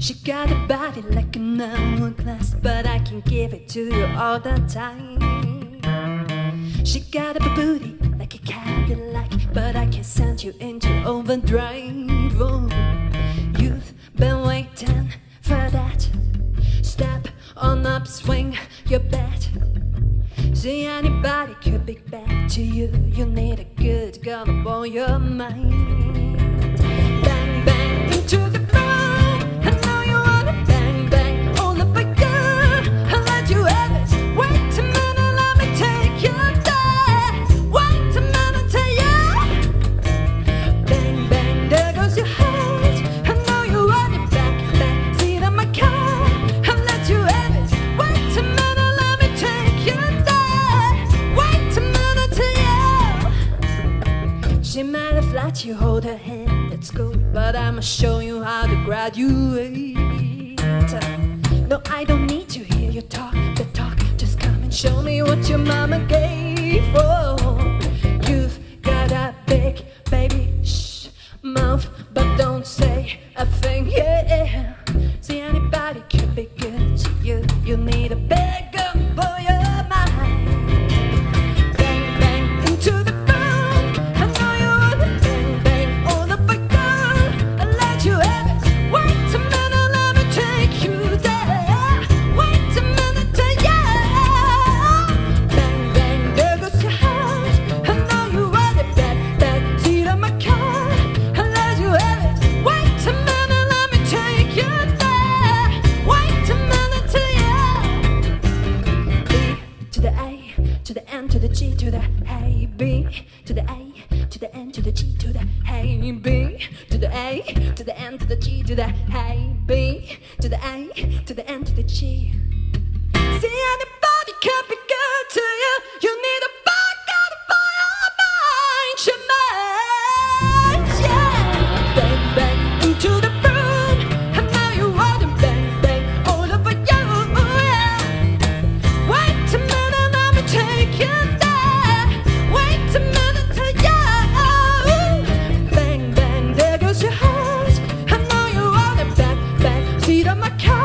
She got a body like an hourglass, but I can give it to you all the time. She got a booty like a Cadillac, but I can send you into overdrive. Oh, you've been waiting for that. Step on up, swing you bet. See anybody could be bad to you. You need a good girl to blow your mind. Let you hold her hand at school, but I'ma show you how to graduate. No, I don't need to hear you talk the talk. Just come and show me what your mama gave. Oh, you've got a big baby shh mouth, but don't say a thing. Yeah, see anybody could be good M to the G to the A B to the A to the N to the G to the A B to the A to the N to the G to the A B to the A to the N to the G. See how the body kept seat of my car.